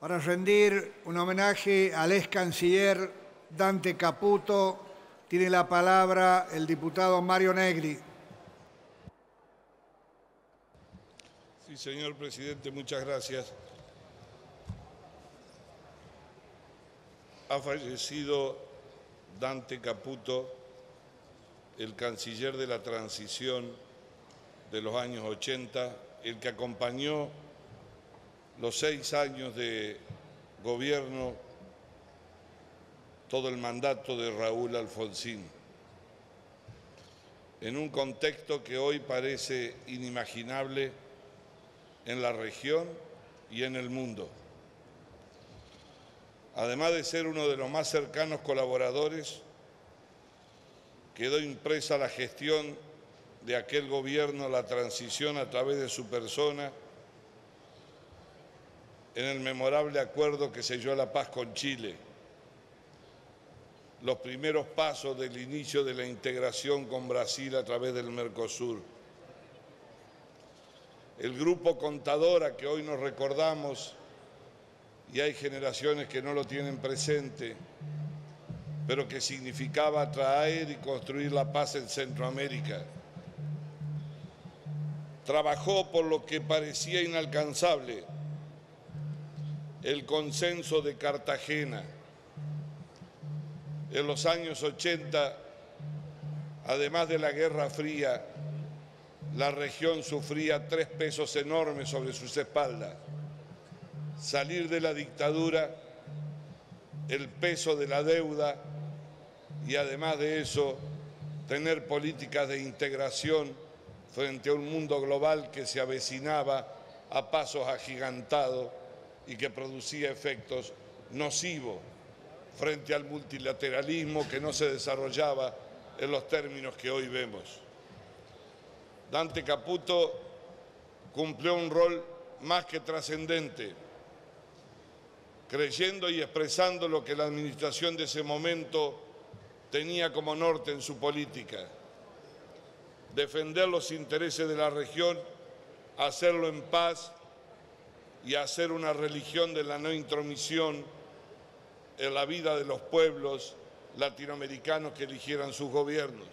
Para rendir un homenaje al ex canciller Dante Caputo, tiene la palabra el diputado Mario Negri. Sí, señor presidente, muchas gracias. Ha fallecido Dante Caputo, el canciller de la transición de los años 80, el que acompañó los seis años de gobierno, todo el mandato de Raúl Alfonsín, en un contexto que hoy parece inimaginable en la región y en el mundo. Además de ser uno de los más cercanos colaboradores, quedó impresa la gestión de aquel gobierno, la transición a través de su persona, en el memorable acuerdo que selló la paz con Chile, los primeros pasos del inicio de la integración con Brasil a través del Mercosur. El grupo Contadora que hoy nos recordamos, y hay generaciones que no lo tienen presente, pero que significaba traer y construir la paz en Centroamérica. Trabajó por lo que parecía inalcanzable, el consenso de Cartagena. En los años 80, además de la Guerra Fría, la región sufría tres pesos enormes sobre sus espaldas. Salir de la dictadura, el peso de la deuda y además de eso, tener políticas de integración frente a un mundo global que se avecinaba a pasos agigantados y que producía efectos nocivos frente al multilateralismo que no se desarrollaba en los términos que hoy vemos. Dante Caputo cumplió un rol más que trascendente, creyendo y expresando lo que la administración de ese momento tenía como norte en su política, defender los intereses de la región, hacerlo en paz y hacer una religión de la no intromisión en la vida de los pueblos latinoamericanos que eligieran sus gobiernos.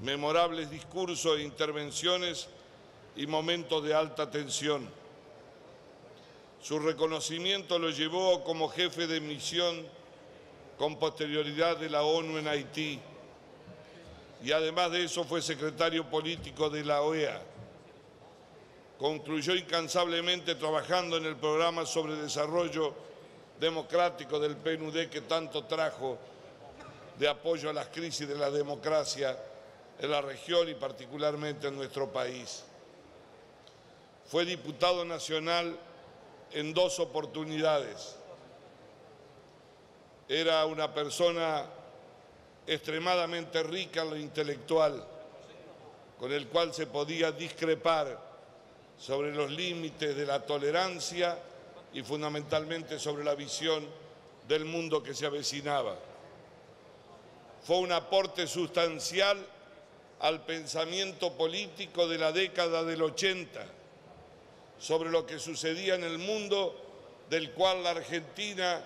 Memorables discursos e intervenciones y momentos de alta tensión. Su reconocimiento lo llevó como jefe de misión con posterioridad de la ONU en Haití y además de eso fue secretario político de la OEA concluyó incansablemente trabajando en el programa sobre desarrollo democrático del PNUD que tanto trajo de apoyo a las crisis de la democracia en la región y particularmente en nuestro país. Fue diputado nacional en dos oportunidades. Era una persona extremadamente rica en lo intelectual, con el cual se podía discrepar sobre los límites de la tolerancia y fundamentalmente sobre la visión del mundo que se avecinaba. Fue un aporte sustancial al pensamiento político de la década del 80 sobre lo que sucedía en el mundo del cual la Argentina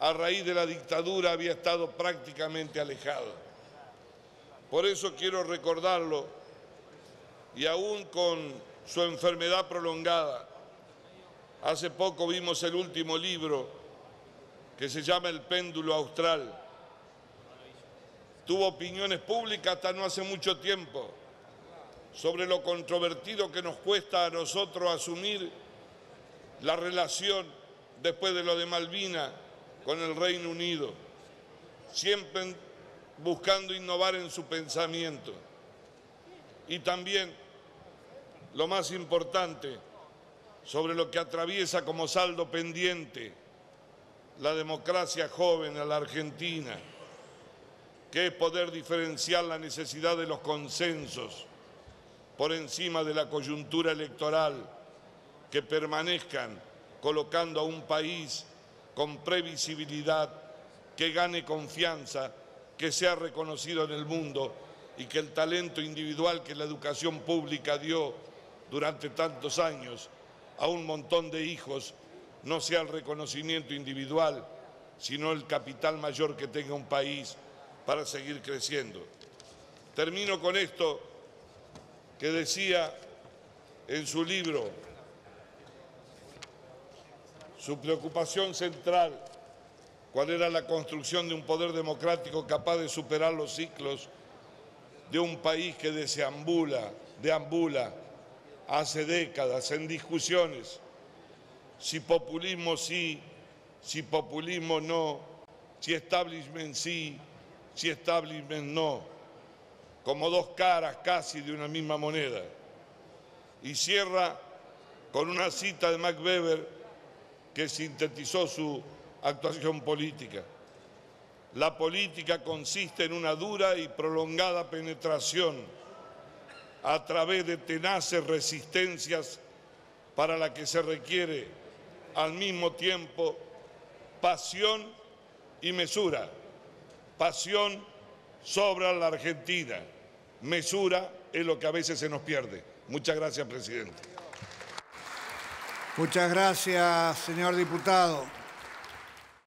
a raíz de la dictadura había estado prácticamente alejada. Por eso quiero recordarlo y aún con su enfermedad prolongada. Hace poco vimos el último libro que se llama El péndulo austral. Tuvo opiniones públicas hasta no hace mucho tiempo sobre lo controvertido que nos cuesta a nosotros asumir la relación después de lo de Malvina con el Reino Unido, siempre buscando innovar en su pensamiento. Y también lo más importante sobre lo que atraviesa como saldo pendiente la democracia joven a la Argentina, que es poder diferenciar la necesidad de los consensos por encima de la coyuntura electoral, que permanezcan colocando a un país con previsibilidad, que gane confianza, que sea reconocido en el mundo y que el talento individual que la educación pública dio durante tantos años a un montón de hijos no sea el reconocimiento individual, sino el capital mayor que tenga un país para seguir creciendo. Termino con esto que decía en su libro, su preocupación central, cuál era la construcción de un poder democrático capaz de superar los ciclos de un país que deambula, deambula hace décadas en discusiones si populismo sí, si populismo no, si establishment sí, si establishment no, como dos caras casi de una misma moneda. Y cierra con una cita de Mac Weber que sintetizó su actuación política. La política consiste en una dura y prolongada penetración a través de tenaces resistencias para la que se requiere al mismo tiempo pasión y mesura. Pasión sobra la Argentina, mesura es lo que a veces se nos pierde. Muchas gracias, presidente. Muchas gracias, señor diputado.